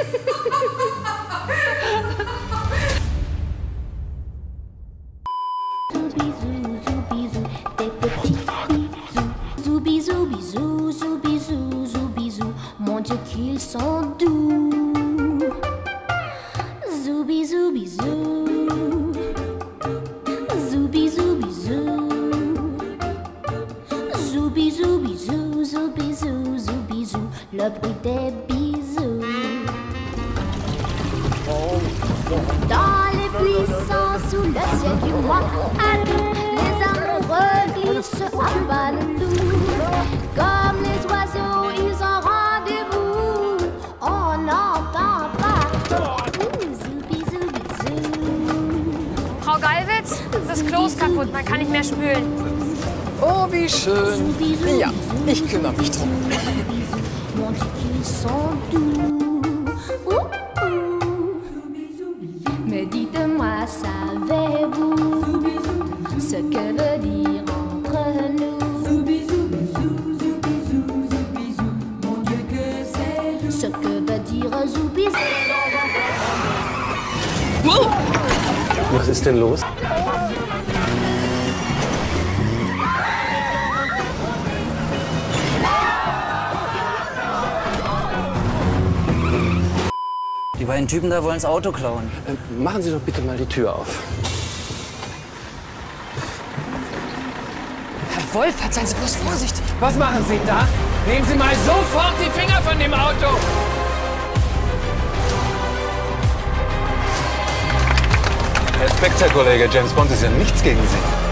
Zoo, zoo, zoo, zoo. These petits. Zoo, zoo, zoo, zoo, zoo, zoo, zoo, zoo. mon Dieu qu'ils sont doux. Zoo, zoo, zoo. Zoo, zoo, zoo. Zoo, zoo, zoo, zoo, zoo, zoo, zoo. Le bruit des billes. Dans les buissons, sous le ciel du mois les amoureux glissent à bas le loup. Comme les oiseaux, ils ont rendez-vous. On n'entend pas. Frau Gallwitz, das Klo ist kaputt, man kann nicht mehr spülen. Oh, wie schön. Ja, ich kümmere mich drum. Sont doux. Was ist denn los? Die beiden Typen da wollen das Auto klauen. Äh, machen Sie doch bitte mal die Tür auf. Herr Wolfert, seien Sie bloß vorsichtig. Was machen Sie da? Nehmen Sie mal sofort die Finger von dem Auto! Respekt, Herr Kollege. James Bond ist ja nichts gegen Sie.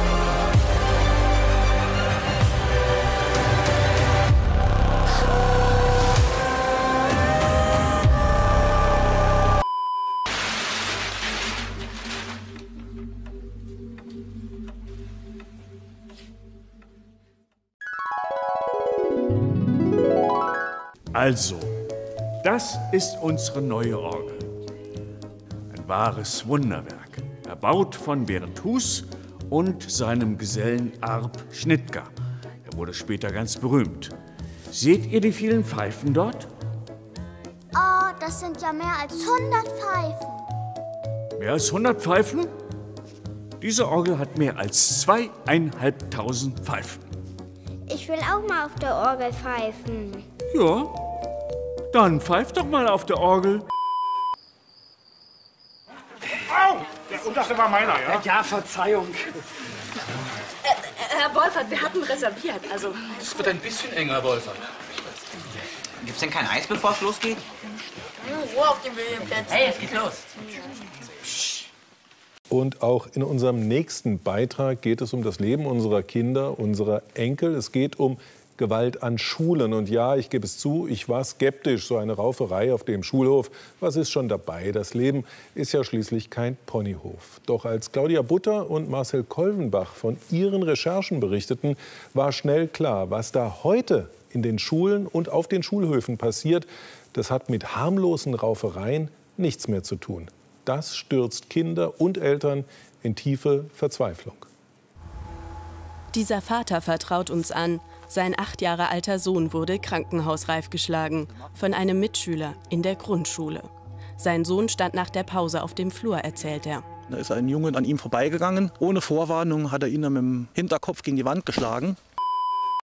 Also, das ist unsere neue Orgel. Ein wahres Wunderwerk, erbaut von Berend Hus und seinem Gesellen Arp Schnittger. Er wurde später ganz berühmt. Seht ihr die vielen Pfeifen dort? Oh, das sind ja mehr als 100 Pfeifen. Mehr als 100 Pfeifen? Diese Orgel hat mehr als zweieinhalbtausend Pfeifen. Ich will auch mal auf der Orgel pfeifen. Ja, dann pfeift doch mal auf der Orgel. Und das war meiner, ja? Ja, Verzeihung. Herr Wolfert, wir hatten reserviert, also... Es wird ein bisschen enger, Wolfert. Gibt's denn kein Eis, bevor es losgeht? Ruhe auf dem Millienplätzen. Hey, es geht los. Und auch in unserem nächsten Beitrag geht es um das Leben unserer Kinder, unserer Enkel. Es geht um Gewalt an Schulen. Und ja, ich gebe es zu, ich war skeptisch. So eine Rauferei auf dem Schulhof, was ist schon dabei? Das Leben ist ja schließlich kein Ponyhof. Doch als Claudia Butter und Marcel Kolvenbach von ihren Recherchen berichteten, war schnell klar, was da heute in den Schulen und auf den Schulhöfen passiert, das hat mit harmlosen Raufereien nichts mehr zu tun. Das stürzt Kinder und Eltern in tiefe Verzweiflung. Dieser Vater vertraut uns an. Sein acht Jahre alter Sohn wurde krankenhausreif geschlagen von einem Mitschüler in der Grundschule. Sein Sohn stand nach der Pause auf dem Flur, erzählt er. Da ist ein Junge an ihm vorbeigegangen. Ohne Vorwarnung hat er ihn mit dem Hinterkopf gegen die Wand geschlagen.